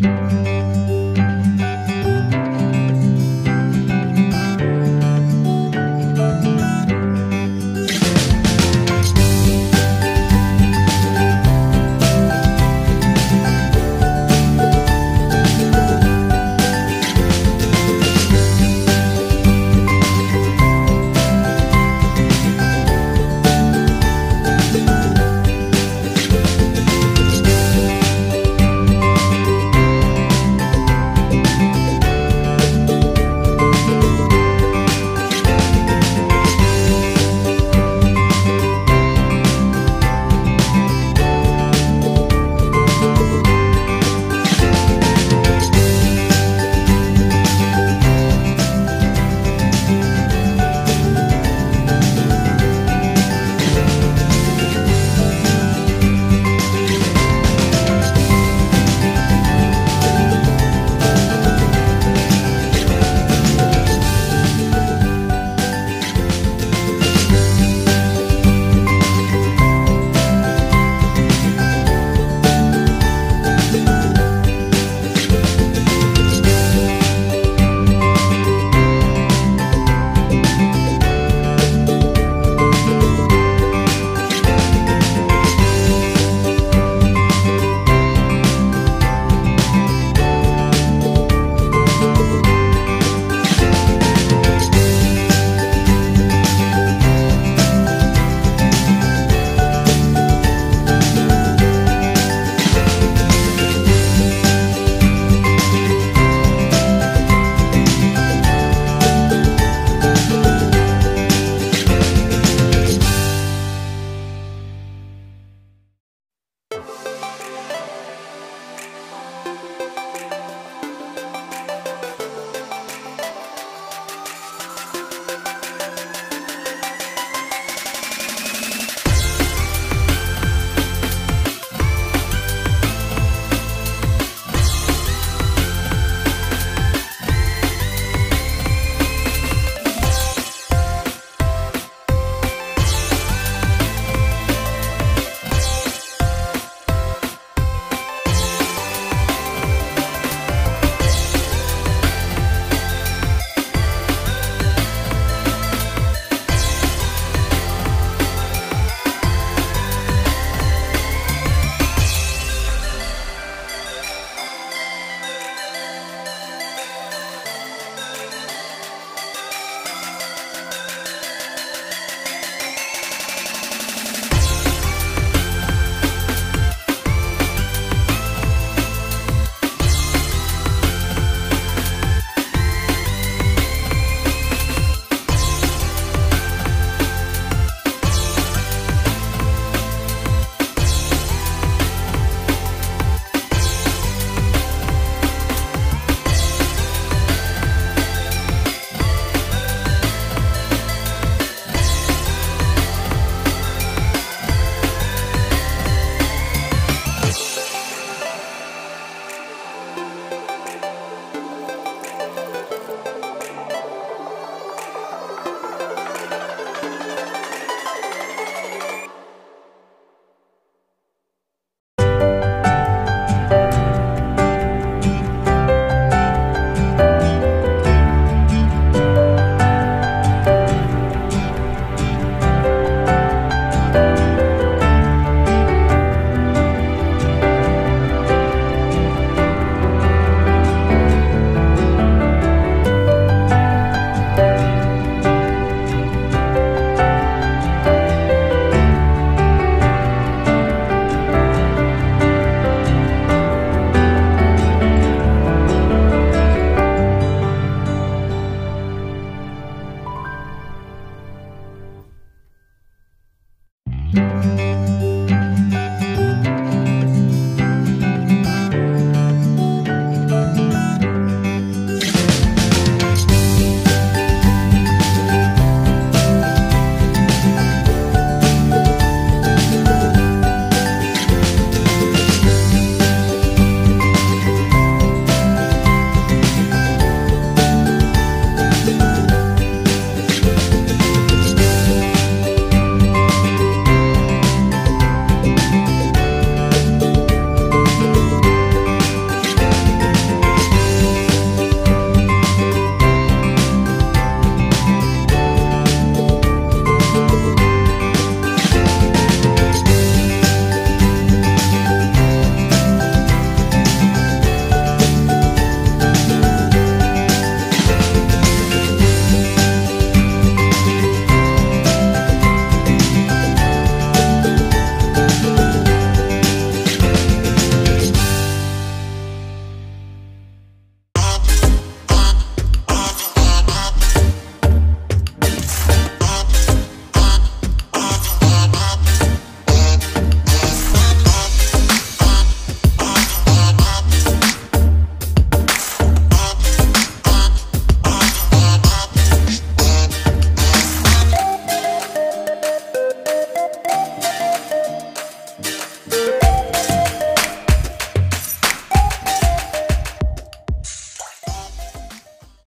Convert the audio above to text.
Música